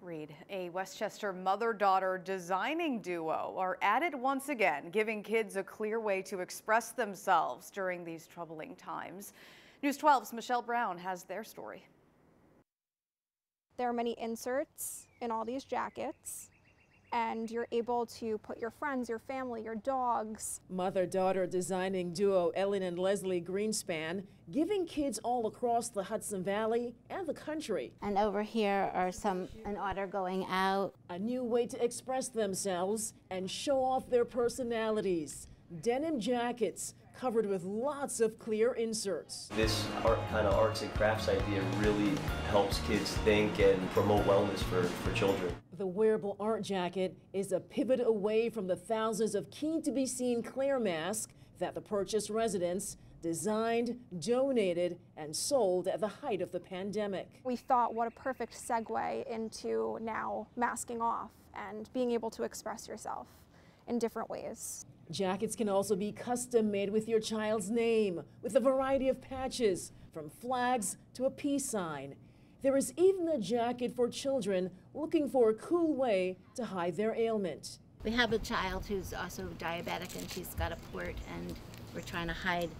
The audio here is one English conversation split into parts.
Read. A Westchester mother-daughter designing duo are at it once again, giving kids a clear way to express themselves during these troubling times. News 12's Michelle Brown has their story. There are many inserts in all these jackets and you're able to put your friends, your family, your dogs. Mother-daughter designing duo Ellyn and Lesley Greenspan giving kids all across the Hudson Valley and the country. And over here are some an otter going out. A new way to express themselves and show off their personalities. Denim jackets covered with lots of clear inserts. This art kind of arts and crafts idea really helps kids think and promote wellness for, for children. The wearable art jacket is a pivot away from the thousands of keen to be seen Claire masks that the Purchase residents designed, donated, and sold at the height of the pandemic. We thought what a perfect segue into now masking off and being able to express yourself in different ways. Jackets can also be custom made with your child's name, with a variety of patches, from flags to a peace sign. There is even a jacket for children looking for a cool way to hide their ailment. We have a child who's also diabetic and she's got a port and we're trying to hide,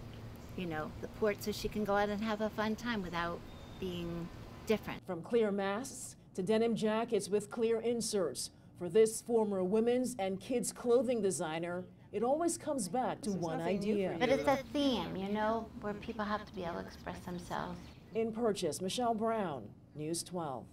you know, the port so she can go out and have a fun time without being different. From clear masks to denim jackets with clear inserts, for this former women's and kids clothing designer, it always comes back to one idea. But it's a theme, you know, where people have to be able to express themselves. In Purchase, Michelle Brown, News 12.